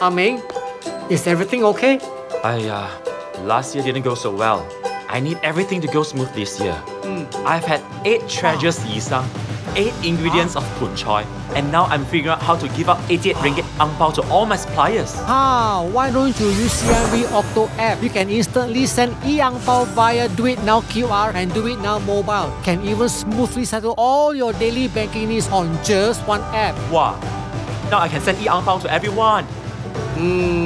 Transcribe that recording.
Aming, is everything okay? I, uh, last year didn't go so well. I need everything to go smooth this year. I've had 8 treasures yisang, 8 ingredients of kun choi, and now I'm figuring out how to give out 88 ringgit ang pao to all my suppliers. Ah, why don't you use CIMB Octo app? You can instantly send e-ang pao via DuitNow QR and DuitNow mobile. Can even smoothly settle all your daily banking needs on just one app. Wow, now I can send e ang pao to everyone. Hmm.